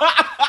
ha ha